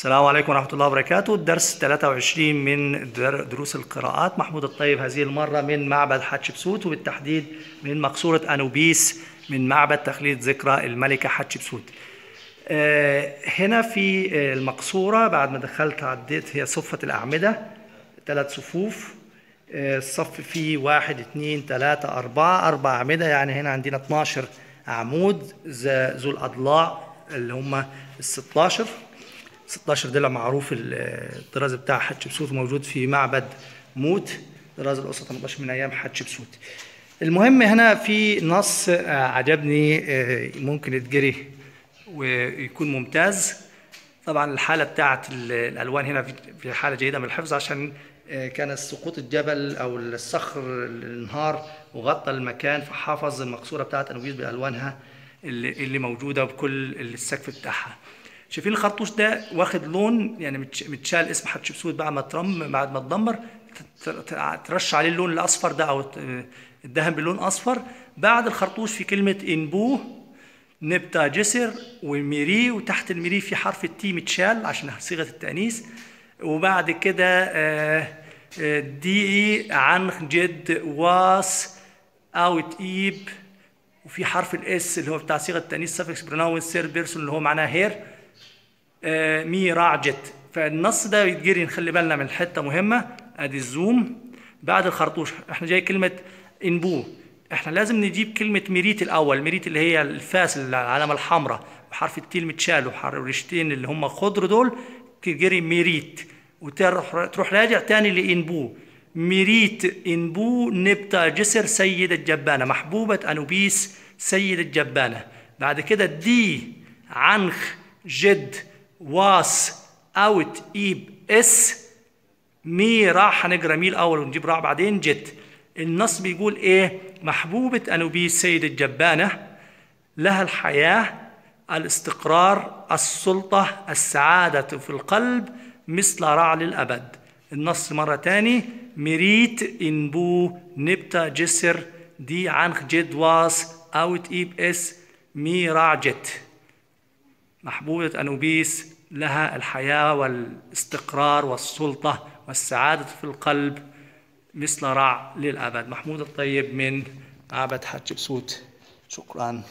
السلام عليكم ورحمة الله وبركاته. الدرس 23 من در- دروس القراءات. محمود الطيب هذه المرة من معبد حتشبسوت وبالتحديد من مقصورة أنوبيس من معبد تخليد ذكرى الملكة حتشبسوت. آه، هنا في آه، المقصورة بعد ما دخلت عديت هي صفة الأعمدة ثلاث صفوف. آه، الصف فيه واحد اثنين ثلاثة أربعة أربع أعمدة. يعني هنا عندنا 12 عمود ذو الأضلاع اللي هم ال 16 16 ضلع معروف ال- الطراز بتاع حتشبسوت موجود في معبد موت طراز الأسرة 18 من أيام حتشبسوت. المهم هنا في نص عجبني آه، ممكن يتجري ويكون ممتاز. طبعا الحالة بتاعت ال- الألوان هنا في- حالة جيدة من الحفظ عشان آه، كان سقوط الجبل أو الصخر الانهار وغطى المكان فحافظ المقصورة بتاعت أنوبيس بألوانها اللي, موجودة بكل السقف بتاعها. شايفين الخرطوش ده واخد لون يعني متش- متشال اسم حتشبسوت بعد ما ترم بعد ما اتدمر ترش عليه اللون الأصفر ده أو الدهن باللون أصفر. بعد الخرطوش في كلمة إنبوه نبتا جسر وميري وتحت الميري في حرف التي متشال عشان صيغة التأنيث. وبعد كده آه، آه، دي عن جد واس اوت ايب وفي حرف الإس اللي هو بتاع صيغة التأنيث suffix pronoun third person اللي هو معناه her مي راعجت فالنص ده يتجري نخلي بالنا من حتة مهمة ادي الزوم. بعد الخرطوش إحنا جاي كلمة إنبو. إحنا لازم نجيب كلمة ميريت الأول ميريت اللي هي الفاس العلامة الحمراء. وحرف التي اللي متشال وحرفتين اللي هم خضر دول تجري ميريت. وتروح تروح راجع تاني لإنبو. ميريت إنبو نبتا جسر سيد الجبانه محبوبة أنوبيس سيد الجبانه بعد كده دي عنخ جد. واس اوت ايب اس مي راح هنقرأ مي الأول ونجيب راح بعدين جد النص بيقول إيه؟ محبوبة أنوبيس سيد الجبانة. لها الحياة الاستقرار السلطة السعادة في القلب مثل رع للأبد النص مرة تاني مريت إنبو نبتا جسر. دي عنخ جد واس أوت إيب إس مي راعجت محبوبة أنوبيس لها الحياة والاستقرار والسلطة والسعادة في القلب مثل رع للأبد. محمود الطيب من معبد حتشبسوت شكراً.